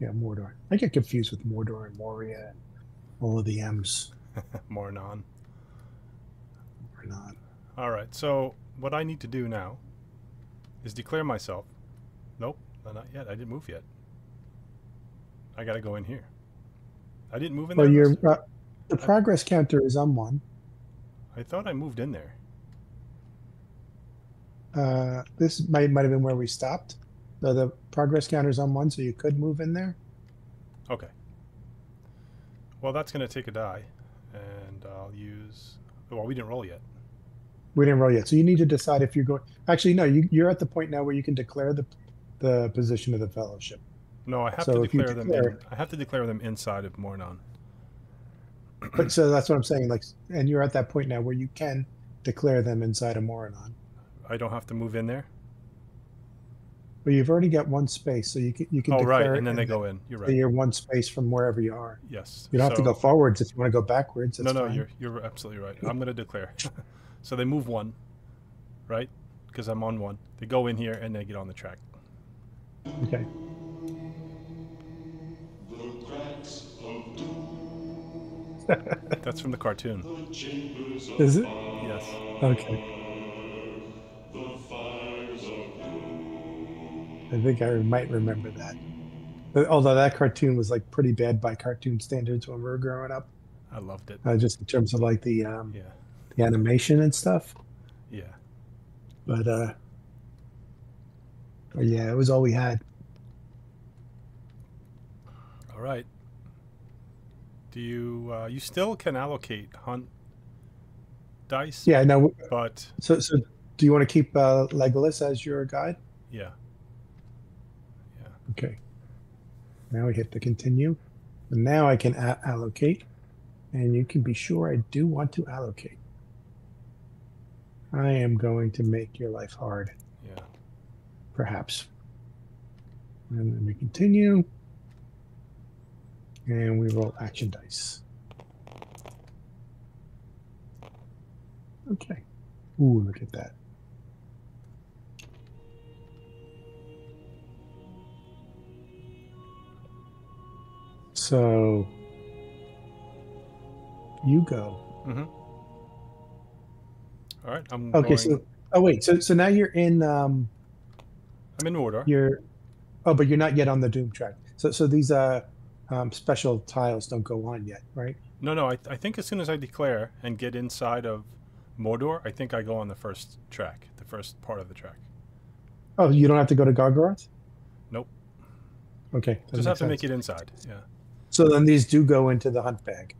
Yeah, Mordor. I get confused with Mordor and Moria and all of the M's. Mornon. Or not. All right. So what I need to do now is declare myself. Nope, not yet. I didn't move yet. I got to go in here. I didn't move in Well, your uh, the progress counter is on one. I thought I moved in there. Uh, this might might have been where we stopped. So the progress counter is on one, so you could move in there. Okay. Well, that's going to take a die, and I'll use. Well, we didn't roll yet. We didn't roll yet, so you need to decide if you're going. Actually, no, you, you're at the point now where you can declare the the position of the fellowship. No, I have So to you declare them. In, I have to declare them inside of Mornon. But so that's what I'm saying. Like, and you're at that point now where you can declare them inside of Morannon. I don't have to move in there. But you've already got one space, so you can you can Oh, declare right, and then they go in. You're right. you're one space from wherever you are. Yes. You don't have to go forwards if you want to go backwards. No, That's no, fine. you're you're absolutely right. I'm going to declare. so they move one, right? Because I'm on one. They go in here and they get on the track. okay. The cracks of doom, That's from the cartoon. the chambers of Is it? Yes. Okay. I think I might remember that. But although that cartoon was like pretty bad by cartoon standards when we were growing up, I loved it. uh, just in terms of like the um, Yeah. the animation and stuff. Yeah. But uh, but yeah, it was all we had. All right. Do you uh, you still can allocate hunt dice? Yeah. No. But So so do you want to keep uh, Legolas as your guide? yeah. Okay. Now we hit the continue. And now I can allocate. And you can be sure I do want to allocate. I am going to make your life hard, Yeah. perhaps. And then we continue. And we roll action dice. Okay. Ooh, look at that. So you go. Mm-hmm. All right. I'm Okay, going, so oh wait, so so now you're in um I'm in order. you're oh but you're not yet on the Doom track. So so these uh um special tiles don't go on yet, right? No, no. I, I think as soon as I declare and get inside of Mordor, I think I go on the first track, the first part of the track. Oh, you don't have to go to Gorgoroth? Nope. Okay. Just have to make it inside. Yeah. So then these do go into the hunt bag.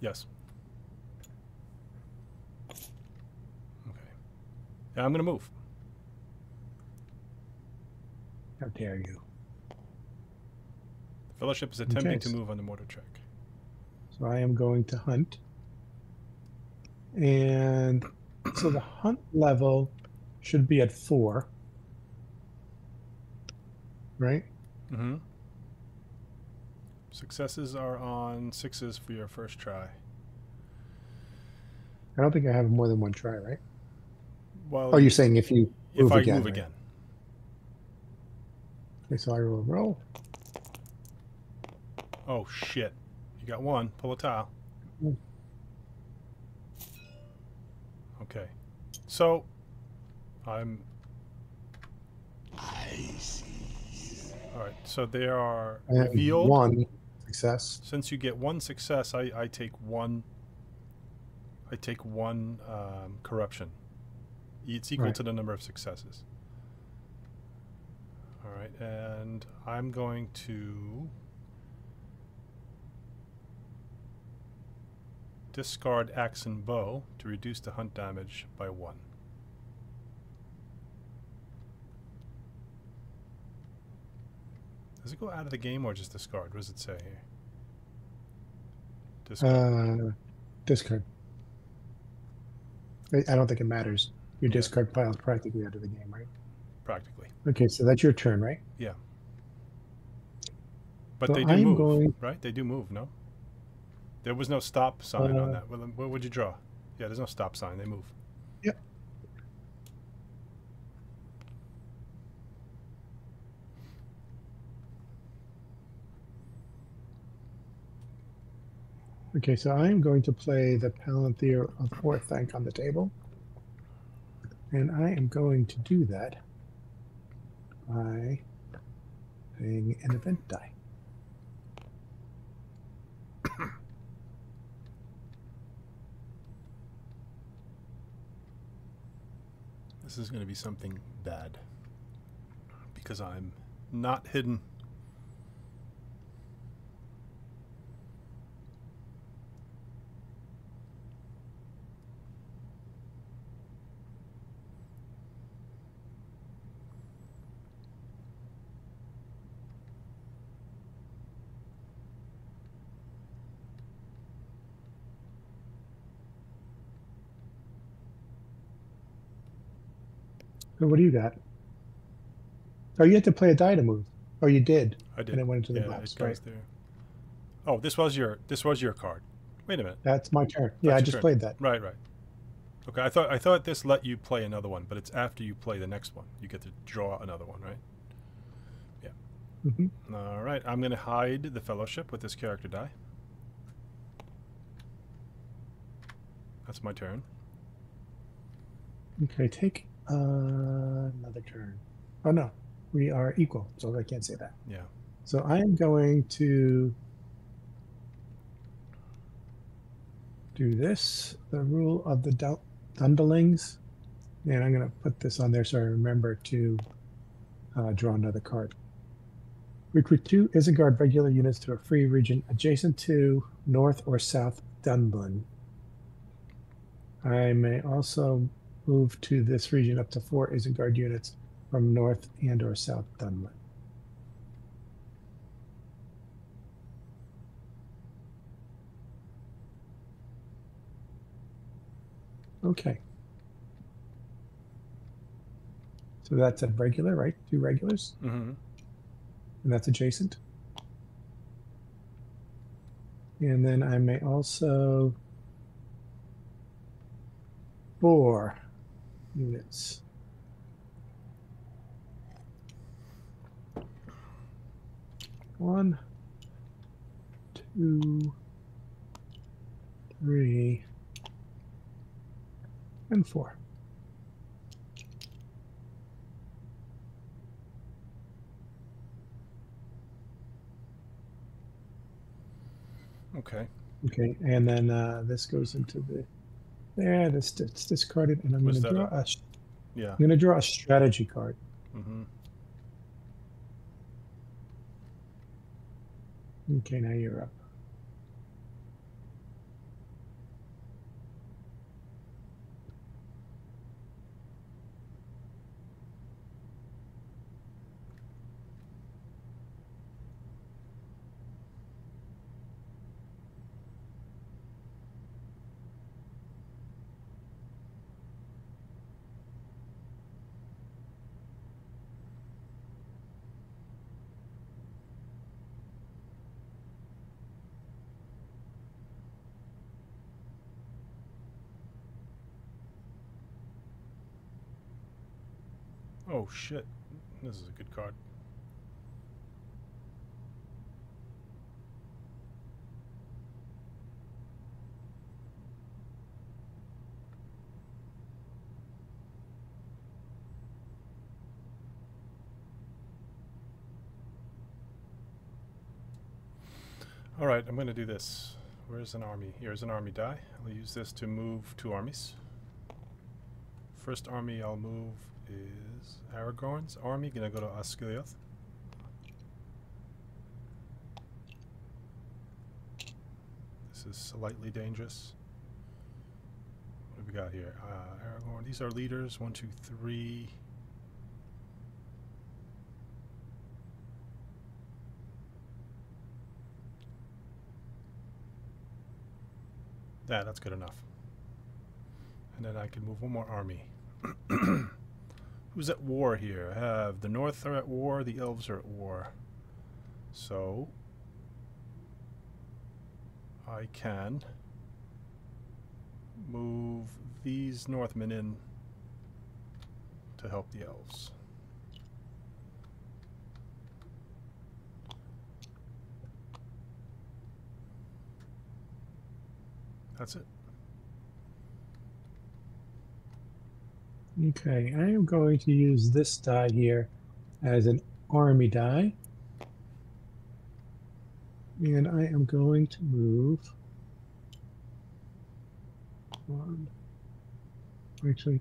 Yes. Okay. I'm gonna move. How dare you? The Fellowship is attempting Okay. to move on the Mordor track. So I am going to hunt. And so the hunt level should be at four. Right? Mm-hmm. Successes are on sixes for your first try. I don't think I have more than one try, right? Well, Oh, you're saying if you if move I again, move right? again. Okay, so I will roll. Oh shit! You got one. Pull a tile. Mm. Okay. So, I'm. I see. All right. So there are And revealed. one success. Since you get one success, I, I take one. I take one um, corruption. It's equal Right. to the number of successes. All right, and I'm going to discard axe and bow to reduce the hunt damage by one. Does it go out of the game or just discard? What does it say here? Discard. Uh, discard. I, don't think it matters. Your discard pile is practically out of the game, right? practically. Okay, so that's your turn, right? Yeah. But So they do I am move, going- right? They do move, no? There was no stop sign on Uh, that. Well, what would you draw? Yeah, there's no stop sign. They move. Okay, so I am going to play the Palantir of Orthanc on the table. And I am going to do that by playing an event die. This is going to be something bad. Because I'm not hidden. What do you got? Oh, you had to play a die to move. Oh, you did. I did. And it went into the yeah, box, it goes right. there. Oh, this was your this was your card. Wait a minute. That's my turn. Yeah, I That's just turn. played that. Right, right. Okay, I thought I thought this let you play another one, but it's after you play the next one. You get to draw another one, right? hmm All right, I'm going to hide the fellowship with this character die. That's my turn. Okay, take uh, another turn. Oh no, we are equal, so I can't say that. Yeah. So I am going to do this, the rule of the Dun- Dunlendings, and I'm going to put this on there so I remember to uh, draw another card. Recruit two Isengard regular units to a free region adjacent to North or South Dunland. I may also move to this region up to four Isengard units from North and or South Dunland. Okay. So that's a regular, right? Two regulars, Mm-hmm. and that's adjacent. And then I may also four units. One, two, three, and four. Okay. Okay, and then uh, this goes into the there. This it's discarded, and I'm going to draw a- a. Yeah. I'm going to draw a strategy card. Mm-hmm. Okay, now you're up. Oh shit. This is a good card. All right, I'm going to do this. Where's an army? Here's an army die. I'll use this to move two armies. First army I'll move is Aragorn's army. Gonna go to Osgiliath. This is slightly dangerous. What have we got here? Uh, Aragorn. These are leaders. One, two, three. Yeah, that's good enough. And then I can move one more army. Who's at war here? I have the North are at war, the Elves are at war. So I can move these Northmen in to help the Elves. That's it. Okay, I am going to use this die here as an army die. And I am going to move one, actually,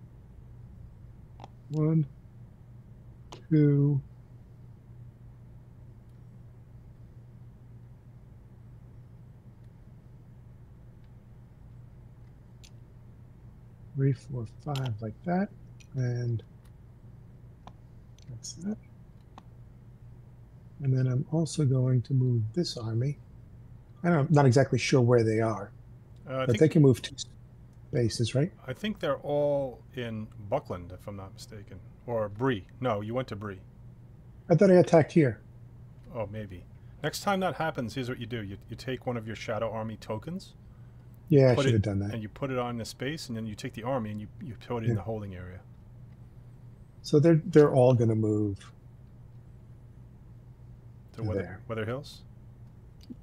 one, two, three, four, five, like that. And that's that. And then I'm also going to move this army. I don't, I'm not exactly sure where they are, Uh, but think they can move two spaces, right? I think they're all in Buckland, if I'm not mistaken, or Bree. No, you went to Bree. I thought I attacked here. Oh, maybe. Next time that happens, here's what you do: you, you take one of your Shadow Army tokens, Yeah, I should it- have done that. and you put it on the space, and then you take the army and you, you put it in the holding area. So they're they're all going to move. To Weather, There. Weather Hills.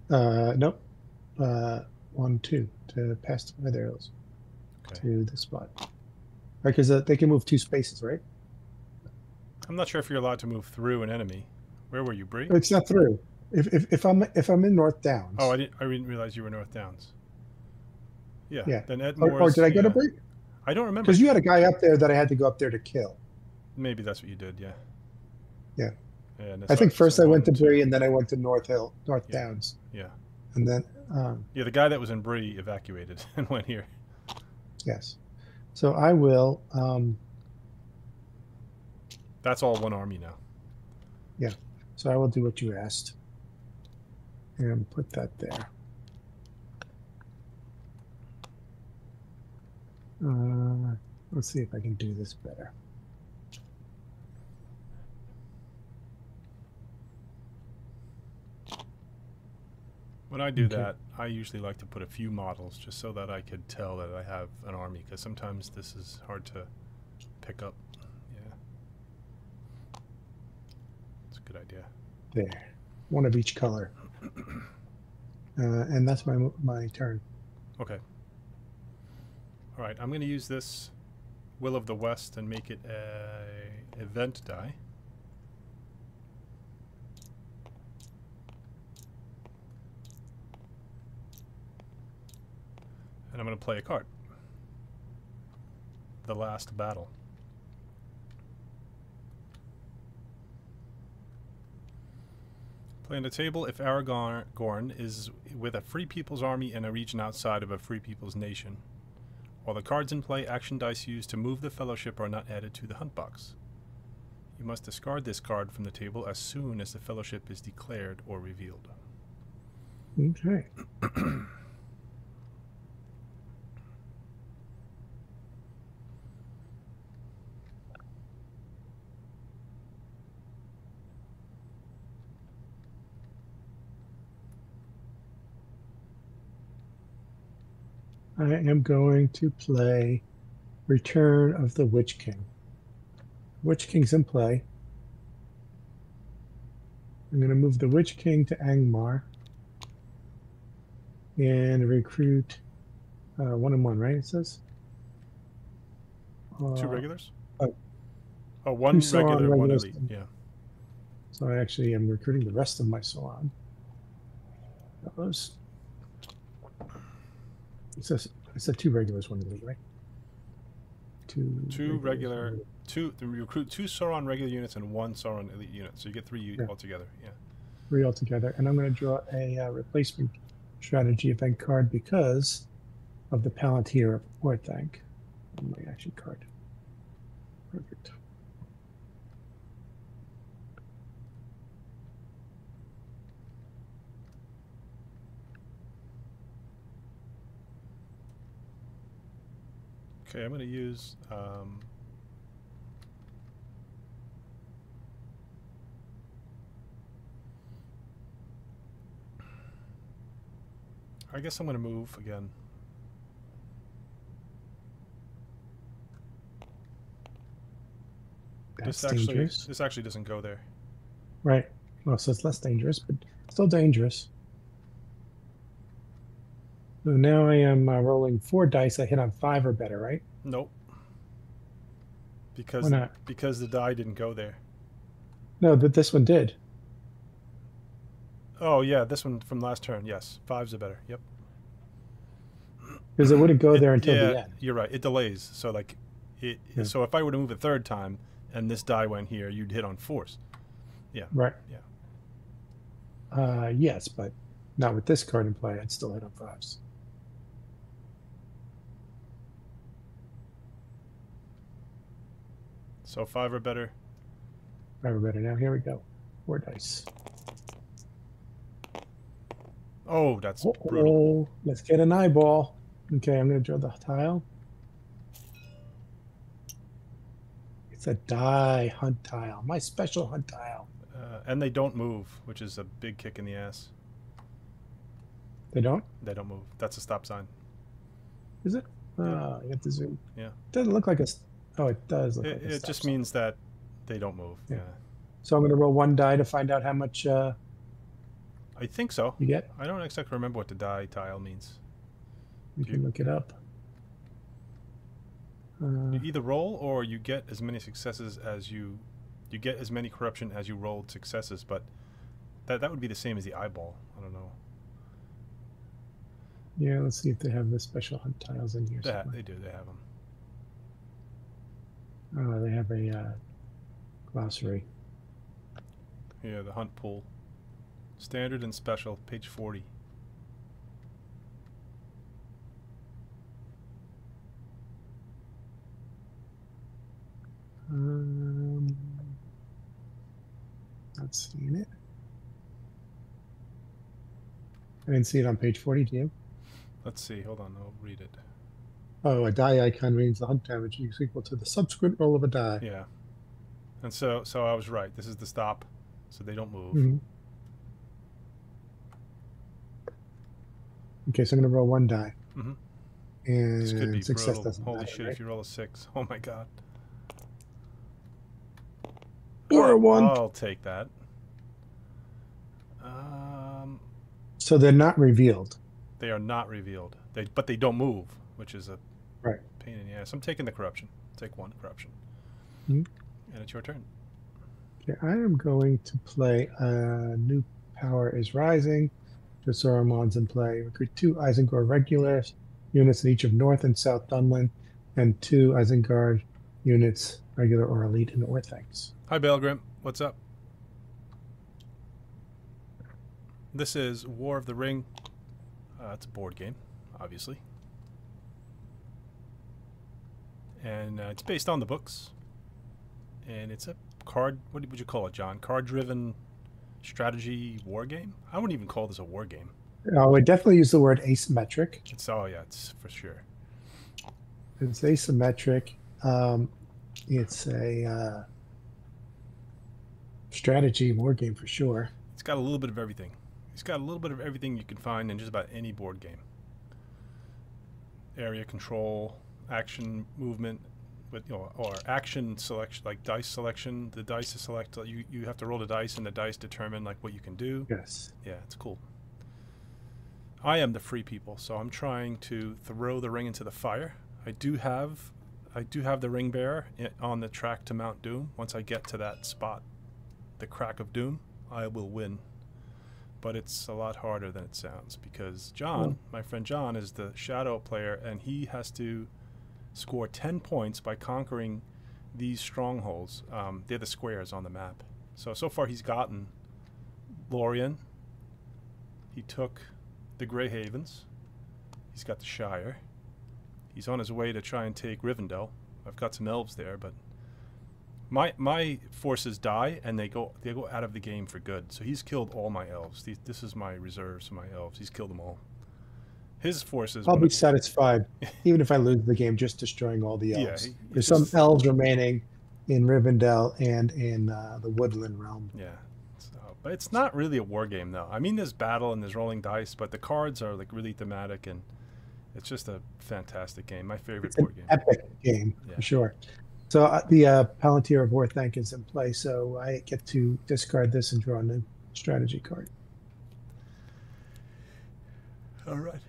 Uh, nope. Uh, one, two to past weather hills Okay. to the spot. Right, because uh, they can move two spaces, right? I'm not sure if you're allowed to move through an enemy. Where were you, Bree? It's not through. If, if, if I'm if I'm in North Downs. Oh, I didn't. I didn't realize you were North Downs. Yeah. Yeah. Then Ed or, or did I go to yeah. break? I don't remember. Because you had a guy up there that I had to go up there to kill. Maybe that's what you did. Yeah. Yeah. Yeah. I think first I went to Bree and then I went to North Hill, North Yeah. Downs, Yeah. and then um, Yeah. The guy that was in Bree evacuated and went here. yes. So I will. Um, That's all one army now. Yeah. So I will do what you asked, and put that there. Uh, let's see if I can do this better. When I do Okay. that, I usually like to put a few models just so that I could tell that I have an army because sometimes this is hard to pick up. Yeah. It's a good idea. There, one of each color, uh, and that's my my turn. Okay. All right, I'm going to use this Will of the West and make it a event die. And I'm going to play a card. The Last Battle. Play on the table if Aragorn is with a Free People's Army in a region outside of a Free People's Nation. While the cards in play, action dice used to move the fellowship are not added to the hunt box. You must discard this card from the table as soon as the fellowship is declared or revealed. Okay. I am going to play Return of the Witch King. Witch King's in play. I'm going to move the Witch King to Angmar and recruit uh, one and one, right? It says. Two Uh, regulars? oh. oh, one Two Sauron regular, one elite. Yeah. So I actually am recruiting the rest of my Sauron. Those. It a, it said two regulars, one elite, right? Two. Two regulars, regular- Two, you recruit two Sauron regular units and one Sauron elite unit, so you get three Yeah. altogether. Yeah. three altogether, and I'm going to draw a uh, replacement strategy event card because of the Palantir of Orthanc. My action card. Perfect. Okay, I'm going to use. Um, I guess I'm going to move again. That's this actually dangerous. this actually doesn't go there. Right. Well, so it's less dangerous, but still dangerous. So now I am uh, rolling four dice. I hit on five or better, right? Nope. Because Why not? because the die didn't go there. No, but this one did. Oh yeah, this one from last turn. Yes, fives are better. Yep. Because it wouldn't go It- there until yeah, the end. You're right. It delays. So like, it. Yeah. So if I were to move a third time and this die went here, you'd hit on fours. Right. Yeah. Uh, yes, but not with this card in play. I'd still hit on fives. So five or better. Five or better. Now here we go. Four dice. Oh, that's brutal. Oh, let's get an eyeball. Okay, I'm going to draw the tile. It's a die hunt tile. My special hunt tile. Uh, and they don't move, which is a big kick in the ass. They don't? They don't move. That's a stop sign. Is it? Yeah. Oh, I got the zoom. Yeah. Doesn't look like a. Oh, it does look It, like it just means that they don't move. Yeah. Yeah. So I'm going to roll one die to find out how much uh, I think so. you get. I don't exactly remember what the die tile means. You Do can you- look it up. Uh, You either roll or you get as many successes as you you get as many corruption as you rolled successes, but that that would be the same as the eyeball. I don't know. yeah, let's see if they have the special hunt tiles in here. They, they do. They have them. Oh, they have a uh, glossary. Yeah, the hunt pool. Standard and special, page 40. Um, not seeing it. I didn't see it on page 40, do you? Let's see. Hold on. I'll read it. Oh, a die icon means the hunt damage is equal to the subsequent roll of a die. Yeah. And so so I was right. This is the stop. So they don't move. Mhm. Okay, so I'm going to roll one die. Mhm. And This could be success brutal. doesn't Holy matter, shit, right? if you roll a six. Oh my god. Or a one. I'll take that. Um, So they're not revealed. they are not revealed. They but they don't move, which is a Right. pain in the ass. I'm taking the corruption. Take one corruption. Mhm. And it's your turn. Okay, I am going to play a new power is rising. Just Saruman's in play. Recruit two Isengard regulars units in each of North and South Dunland, and two Isengard units, regular or elite, in Orthancs. Hi, Belgrim. What's up? This is War of the Ring. Uh, it's a board game, obviously. And uh, it's based on the books. And it's a card, what would you call it, John? Card driven strategy war game? I wouldn't even call this a war game. I would definitely use the word asymmetric. It's, oh, yeah, it's for sure. It's asymmetric. Um, it's a uh, strategy war game for sure. It's got a little bit of everything. It's got a little bit of everything you can find in just about any board game. Area control, action movement, with you know, or action selection, like dice selection. The dice is select. You you have to roll the dice, and the dice determine like what you can do. Yes. Yeah, it's cool. I am the free people, so I'm trying to throw the ring into the fire. I do have, I do have the ring bearer eh, on the track to Mount Doom. Once I get to that spot, the crack of doom, I will win. But it's a lot harder than it sounds because John, my friend John, is the shadow player, and he has to score 10 points by conquering these strongholds. Um, they're the squares on the map. So so far he's gotten Lorien. He took the Grey Havens. He's got the Shire. He's on his way to try and take Rivendell. I've got some elves there, but my my forces die and they go they go out of the game for good. So he's killed all my elves. These, this is my reserves my elves. He's killed them all. His forces. I'll be satisfied, even if I lose the game, just destroying all the Yeah, elves. he- he There's some elves remaining in Rivendell and in uh, the Woodland realm. Yeah. So, but it's not really a war game though. I mean, there's battle and there's rolling dice, but the cards are like really thematic and it's just a fantastic game. My favorite It's an board game. epic game Yeah. for sure. So uh, the uh, Palantir of Orthanc is in play, so I get to discard this and draw a new strategy card. All right.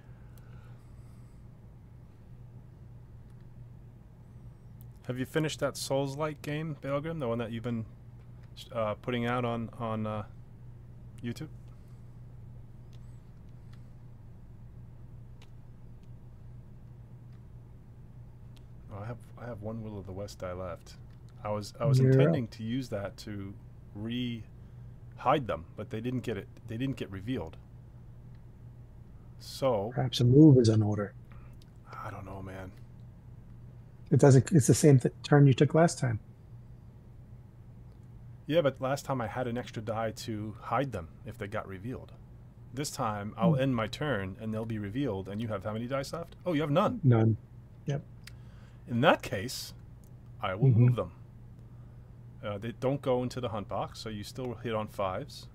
Have you finished that Soulslike game, Belgrim? The one that you've been uh, putting out on on uh, YouTube? Oh, I have I have one Will of the West die left. I was I was You're up. intending to use that to re hide them, but they didn't get it. They didn't get revealed. So Perhaps a move is in order. I don't know, man. It doesn't. It's the same th- turn you took last time. Yeah, but last time I had an extra die to hide them if they got revealed. This time I'll Hmm. end my turn and they'll be revealed, and you have how many dice left? Oh, you have none. None. Yep. In that case, I will Mhm. move them. Uh, they don't go into the hunt box, so you still hit on fives.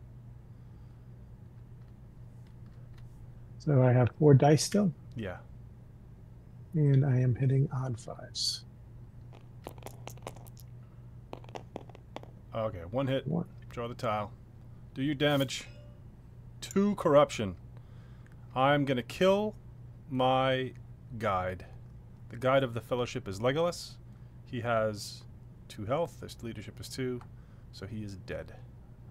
So I have four dice still, Yeah. And I am hitting odd fives. Okay, one hit. One. Draw the tile. Do your damage. Two corruption. I'm gonna kill my guide. The guide of the fellowship is Legolas. He has two health. His leadership is two, so he is dead.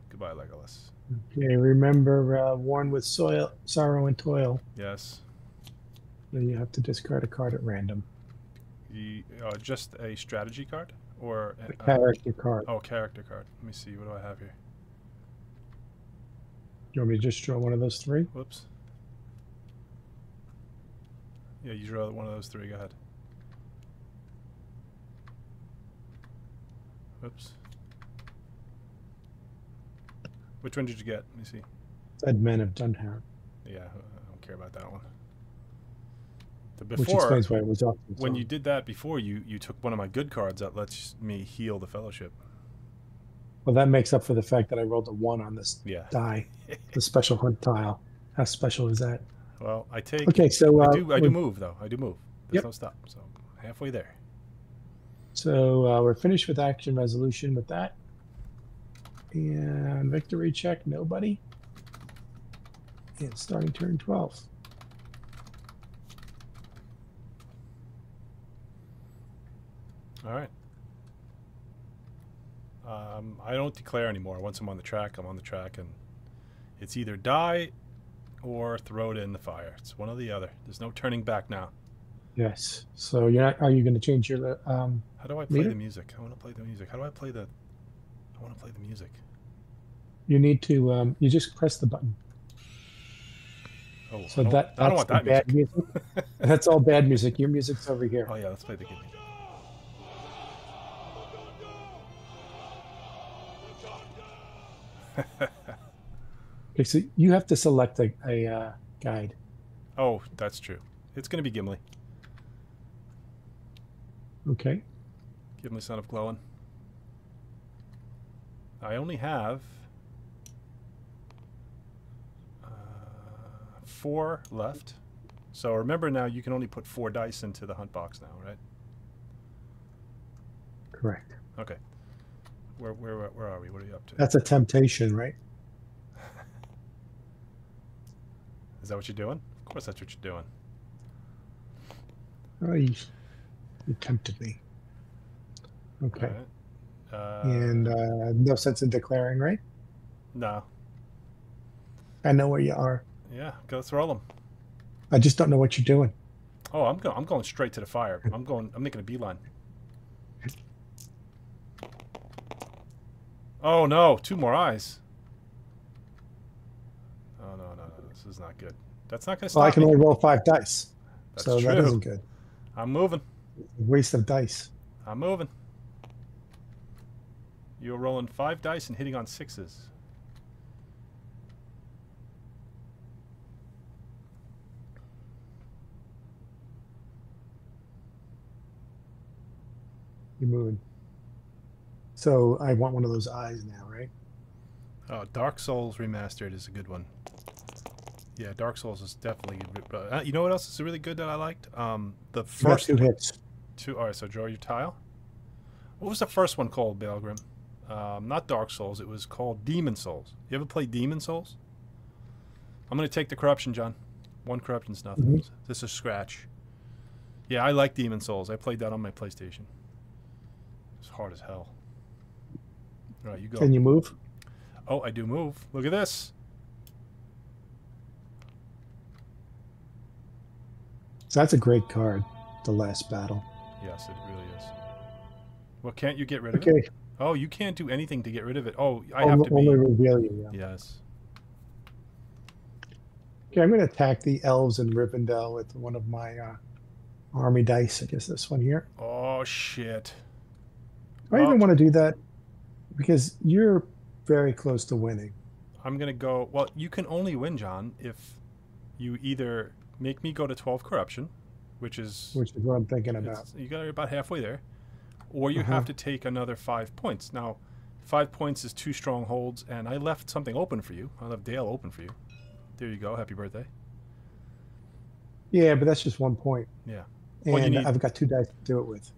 Goodbye, Legolas. Okay, remember uh, warn with soil, sorrow and toil. Yes. Then you have to discard a card at random. You, uh, just a strategy card or A uh, character card. oh character card. Let me see. What do I have here? You want me to just draw one of those three? Whoops. Yeah, you draw one of those three. Go ahead. Whoops. Which one did you get? Let me see. Dead Men of Dunharrow, Yeah, I don't care about that one. The which explains why it was the when you did that before, you you took one of my good cards that lets me heal the fellowship. Well, that makes up for the fact that I rolled a one on this Yeah. die, the special hunt tile. How special is that? Well, I take. Okay, so uh, I do. I do move though. I do move. There's Yep. no stop. So halfway there. So uh, we're finished with action resolution with that. And victory check, nobody. And starting turn 12. All right. Um, I don't declare anymore. Once I'm on the track, I'm on the track, and it's either die or throw it in the fire. It's one or the other. There's no turning back now. Yes. So you're not, are you going to change your um, How do I play Leader? the music? I want to play the music. How do I play the? I want to play the music. you need to um, you just press the button. Oh, So I don't, that I don't that's want that bad music. music. That's all bad music. Your music's over here. oh yeah, let's play the good music. So you have to select a, a uh, guide. Oh, that's true. It's gonna be Gimli. Okay. Gimli, son of Gloin. I only have uh, four left. So remember now, you can only put four dice into the hunt box now, right? Correct. Okay. Where where where are we? What are you up to? That's a temptation, right? Is that what you're doing? Of course, that's what you're doing. Oh, you, you tempted me. Okay. Right. Uh, And uh, no sense in declaring, right? no. I know where you are. Yeah, go let's them. I just don't know what you're doing. Oh, I'm going. I'm going straight to the fire. I'm going. I'm making a beeline. Oh no! Two more eyes. Oh no no no! This is not good. That's not gonna Well, I can me. only roll five dice, That's so true. that isn't good. I'm moving. Waste of dice. I'm moving. You're rolling five dice and hitting on sixes. You're moving. So I want one of those eyes now, right? Oh, Dark Souls Remastered is a good one. Yeah, Dark Souls is definitely. uh, you know what else is really good that I liked? Um, the first two hits. Two. All right, so draw your tile. What was the first one called, Belgrim? Um, not Dark Souls. It was called Demon Souls. You ever play Demon Souls? I'm gonna take the corruption, John. One corruption's nothing. Mhm. This is scratch. Yeah, I like Demon Souls. I played that on my PlayStation. It's hard as hell. All right, you go. Can you move? Oh, I do move. Look at this. So that's a great card. The last battle. Yes, it really is. Well, can't you get rid of it? Okay. Oh, you can't do anything to get rid of it. Oh, I only, have to only be. reveal you. Yeah. Yes. Okay, I'm going to attack the elves in Rivendell with one of my uh, army dice. I guess this one here. Oh shit. Do I Well- even want to do that? Because you're very close to winning. I'm gonna go. Well, you can only win, John, if you either make me go to 12 corruption, which is which is what I'm thinking about. you got about halfway there, or you Uh-huh. have to take another five points. Now, five points is two strongholds, and I left something open for you. I left Dale open for you. There you go. Happy birthday. Yeah, but that's just one point. Yeah. And Well, you need- I've got two dice to do it with.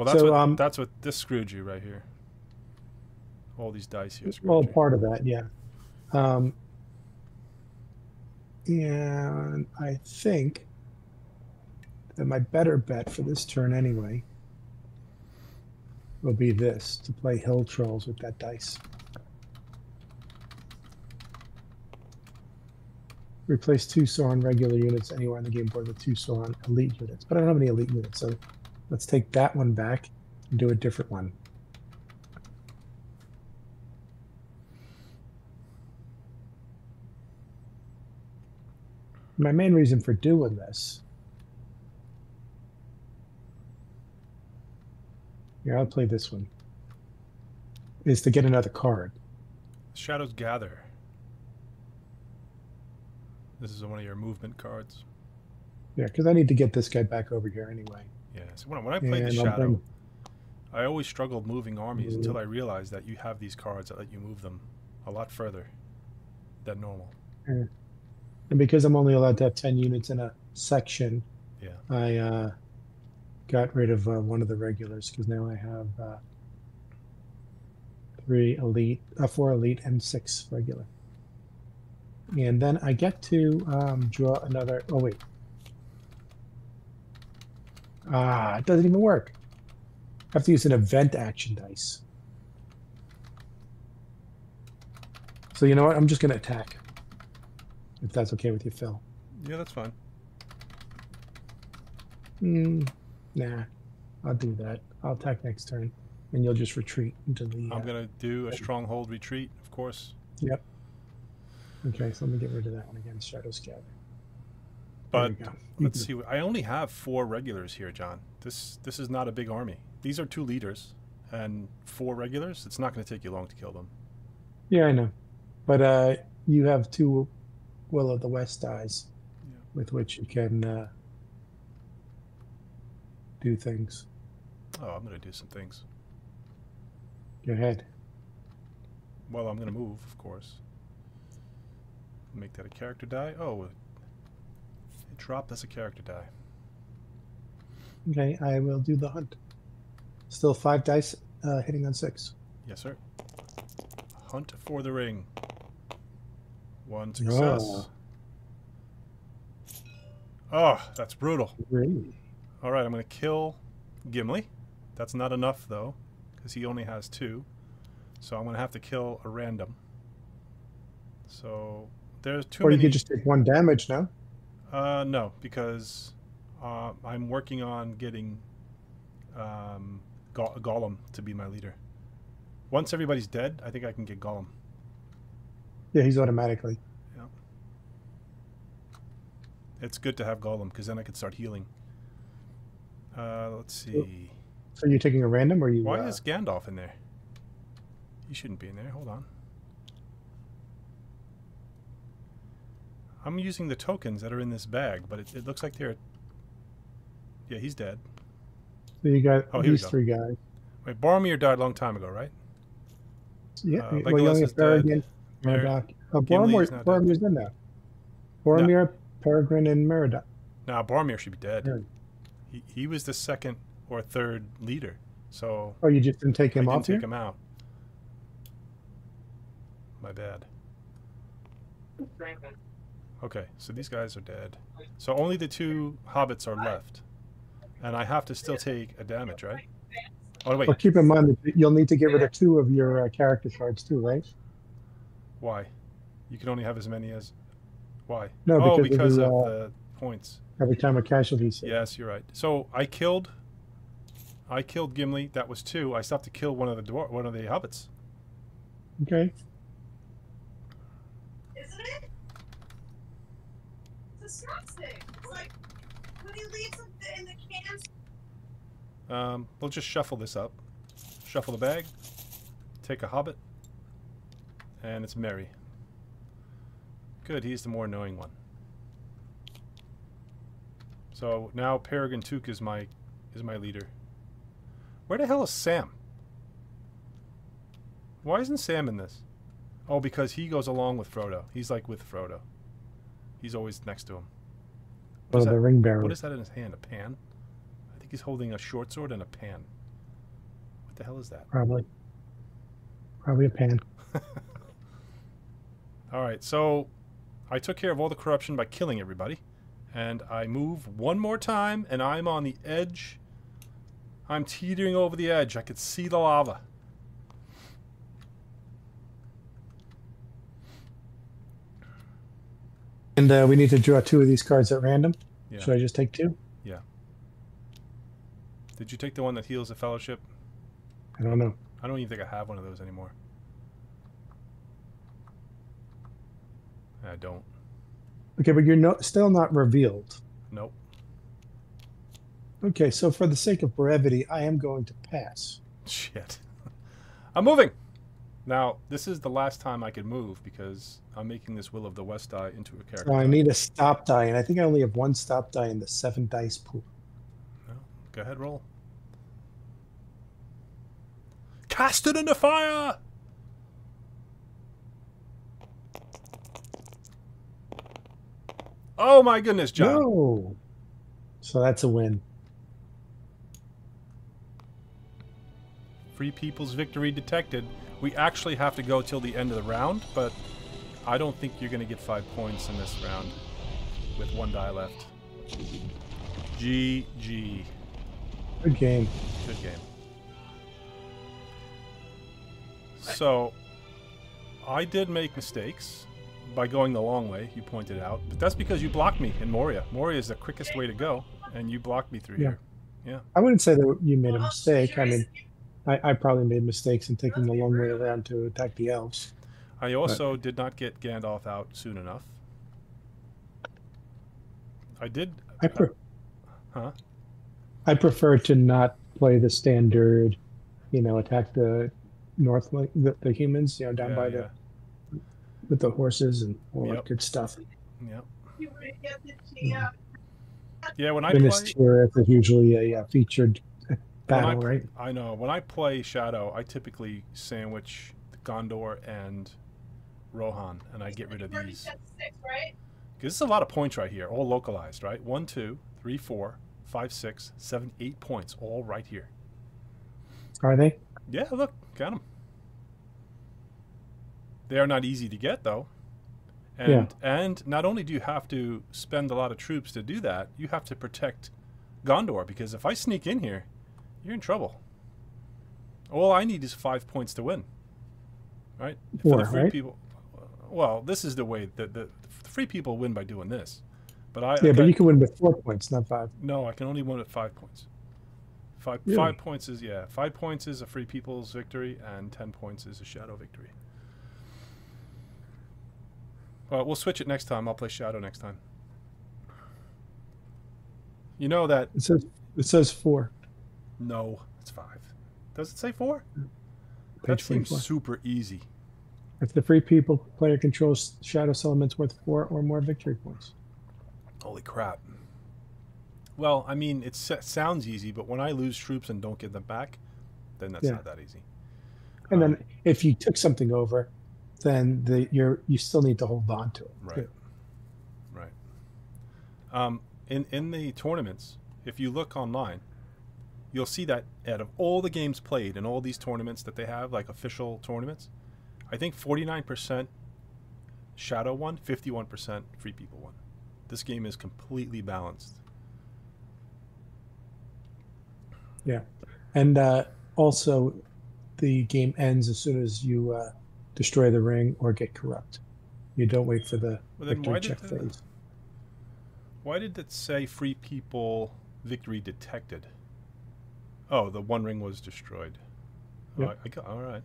Well, that's So, what um, that's what this screwed you right here. All these dice here Well, you. part of that, yeah. Um, and I think that my better bet for this turn anyway will be this to play Hill Trolls with that dice. Replace two Sauron regular units anywhere on the game board with two Sauron elite units. But I don't have any elite units, so let's take that one back and do a different one. My main reason for doing this. Here, I'll play this one. Is to get another card. Shadows Gather. This is one of your movement cards. Yeah, because I need to get this guy back over here anyway. Yeah. So when, when I played the And I'll Shadow, I always struggled moving armies Mhm. until I realized that you have these cards that let you move them a lot further than normal. And because I'm only allowed to have 10 units in a section, Yeah. I uh, got rid of uh, one of the regulars because now I have uh, three elite, uh, four elite, and six regular. And then I get to um, draw another. Oh, wait. Ah, it doesn't even work. I have to use an event action dice. So, you know what? I'm just going to attack. If that's okay with you, Phil. Yeah, that's fine. Mm, nah, I'll do that. I'll attack next turn, and you'll just retreat into the. I'm uh, gonna do a stronghold retreat, of course. Yep. Okay, so let me get rid of that one again. Shadows Gather. But there you go. let's see. I only have four regulars here, John. This this is not a big army. These are two leaders and four regulars. It's not going to take you long to kill them. Yeah, I know, but uh, you have two Will of the West eyes, Yeah. with which you can uh, do things. Oh, I'm going to do some things. Go ahead. Well, I'm going to move, of course. Make that a character die. Oh, dropped as a character die. Okay, I will do the hunt. Still five dice uh, hitting on six. Yes, sir. Hunt for the ring. One success. Oh. Oh, that's brutal. Really? All right, I'm going to kill Gimli. That's not enough, though, because he only has two. So I'm going to have to kill a random. So there's too Or you could just take one damage now. Uh, no, because uh, I'm working on getting um, Go- Gollum to be my leader. Once everybody's dead, I think I can get Gollum. Yeah, he's automatically. Yeah. It's good to have Gollum because then I can start healing. Uh, let's see. So you're taking a random, or you? Why uh, is Gandalf in there? He shouldn't be in there. Hold on. I'm using the tokens that are in this bag, but it, it looks like they're. Yeah, he's dead. So you got Oh, here these go. three guys. Wait, Boromir died a long time ago, right? Yeah, Uh, well, you Legolas only is have Peregrine, dead. Mer- Meriadoc. Oh, Boromir, is not dead. Boromir's in there. Boromir, Peregrine, and Meriadoc. Nah, Boromir should be dead. Yeah. He, he was the second or third leader, so Oh, you just didn't take I him didn't off take him out. My bad. Okay, so these guys are dead. So only the two hobbits are left. And I have to still take a damage, right? Oh wait, Well, keep in mind that you'll need to get rid of two of your uh, character cards too, right? why? You can only have as many as. Why? No, oh, because of the, of uh, the points. Every time a casualty. Yes, you're right. So I killed. I killed Gimli. That was two. I still have to kill one of the dwar- one of the hobbits. Okay. Isn't it? It's Um, we'll just shuffle this up. Shuffle the bag. Take a hobbit. And it's Merry. Good, he's the more knowing one. So now Peregrine Took is my is my leader. Where the hell is Sam? Why isn't Sam in this? Oh, because he goes along with Frodo. He's like with Frodo. He's always next to him. Oh, is the that? ring bearer. What is that in his hand? A pan? I think he's holding a short sword and a pan. What the hell is that? Probably. Probably a pan. All right, so I took care of all the corruption by killing everybody, and I move one more time, and I'm on the edge. I'm teetering over the edge. I could see the lava. And uh, we need to draw two of these cards at random. Yeah. Should I just take two? Yeah. Did you take the one that heals the fellowship? I don't know. I don't even think I have one of those anymore. I don't. Okay, but you're no, still not revealed. Nope. Okay, so for the sake of brevity, I am going to pass. Shit. I'm moving. Now, this is the last time I could move because I'm making this Will of the West die into a character. So I die. need a stop die, and I think I only have one stop die in the seven dice pool. No, Go ahead, roll. Cast it into fire! Oh my goodness, John. No. So that's a win. Free People's victory detected. We actually have to go till the end of the round, but I don't think you're going to get five points in this round with one die left. GG. Good game. Good game. So, I did make mistakes by going the long way, you pointed out, but that's because you blocked me in Moria. Moria is the quickest way to go, and you blocked me through Yeah. here. I wouldn't say that you made a mistake. I mean, I, I probably made mistakes in taking the long way around to attack the elves. I also did not get Gandalf out soon enough. I did. I pre- Huh? I prefer to not play the standard, you know, attack the north the, the humans, you know, down yeah, by yeah, the with the horses and all Yep. that good stuff. Yep. You would get the GM. Yeah, when I Minas play, Tirith is usually a uh, featured battle, I- right? I know when I play Shadow, I typically sandwich Gondor and Rohan, and I get rid of these. Because is a lot of points right here, all localized, right? One, two, three, four, five, six, seven, eight points, all right here. Are they? Yeah, look, got them. They are not easy to get, though. And Yeah. and not only do you have to spend a lot of troops to do that, you have to protect Gondor because if I sneak in here, you're in trouble. All I need is five points to win. Right? For the free right? people. Well, this is the way that the, the free people win by doing this. But I Yeah, I- but you can win with four points, not five. no, I can only win at five points. Five Really? five points is yeah. Five points is a free people's victory, and ten points is a shadow victory. Well, we'll switch it next time. I'll play shadow next time. You know that? It says it says four. No, it's five. Does it say four? that seems 44. super easy. If the free people player controls shadow elements worth four or more victory points. Holy crap. Well, I mean, it sounds easy, but when I lose troops and don't get them back, then that's Yeah. not that easy. And Um, then if you took something over, then the you're you still need to hold on to it. Right. Right. Um, in in the tournaments, if you look online, you'll see that out of all the games played in all these tournaments that they have, like official tournaments, I think forty nine percent Shadow won, fifty one percent Free People won. This game is completely balanced. Yeah. And uh, also, the game ends as soon as you uh, destroy the ring or get corrupt. You don't wait for the Well, victory check phase. Why did it say free people victory detected? Oh, the one ring was destroyed. Oh, Yep. I, I got, all right.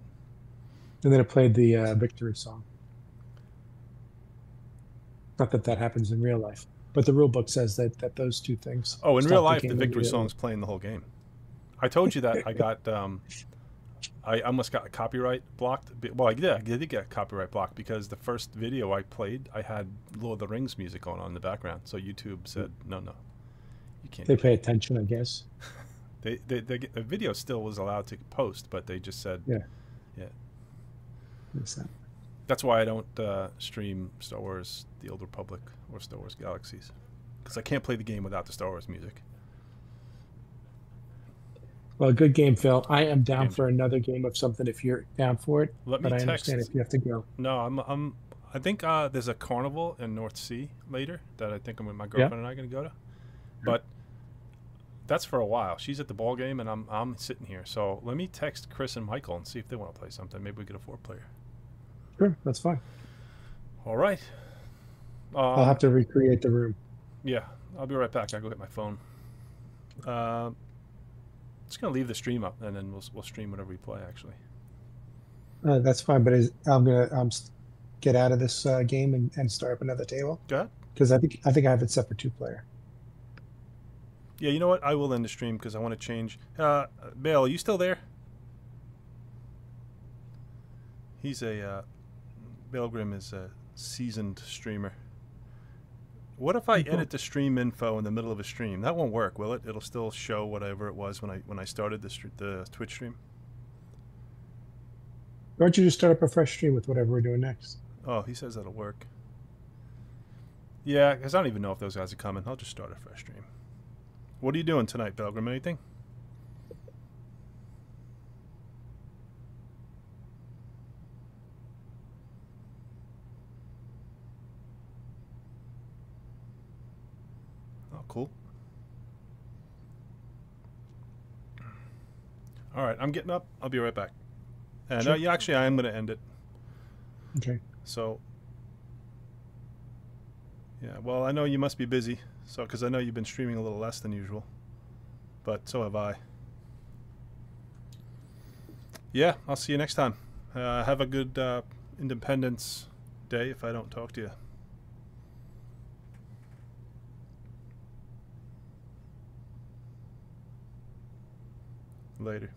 And then it played the uh, victory song. Not that that happens in real life, but the rule book says that that those two things. Oh, in real life, the game victory song's playing the whole game. I told you that I got, um, I almost got a copyright blocked. Well, I did. I did get copyright blocked because the first video I played, I had Lord of the Rings music going on in the background. So YouTube said, no, no, you can't. They pay attention, I guess. They, they, they, the video still was allowed to post, but they just said, Yeah. yeah. That's why I don't uh, stream Star Wars: The Old Republic or Star Wars Galaxies, because I can't play the game without the Star Wars music. Well, good game, Phil. I am down for another game of something if you're down for it. Let me I text. understand if you have to go. No, I'm. I'm. I think uh, there's a carnival in North Sea later that I think I'm with my girlfriend and I are going to go to, but that's for a while. She's at the ball game and I'm I'm sitting here. So let me text Chris and Michael and see if they want to play something. Maybe we get a four player. Sure, that's fine. All right. Um, I'll have to recreate the room. Yeah, I'll be right back. I go get my phone. Uh, just gonna leave the stream up, and then we'll we'll stream whatever we play. Actually, Uh, that's fine, but is, I'm gonna um, get out of this uh, game and, and start up another table go ahead. because I think I think I have it set for two player. Yeah, you know what? I will end the stream because I want to change. Uh, Bale, are you still there? He's a uh, Bale Grimm is a seasoned streamer. What if I edit the stream info in the middle of a stream? That won't work, will it? It'll still show whatever it was when I when I started the the Twitch stream. Why don't you just start up a fresh stream with whatever we're doing next? Oh, he says that'll work. Yeah, because I don't even know if those guys are coming. I'll just start a fresh stream. What are you doing tonight, Belgrim? Anything? Oh, cool. All right, I'm getting up. I'll be right back. And uh, yeah, actually, I am going to end it. Okay. So, yeah, well, I know you must be busy, so because I know you've been streaming a little less than usual, but so have I. Yeah, I'll see you next time. Uh, have a good uh, Independence Day if I don't talk to you. Later.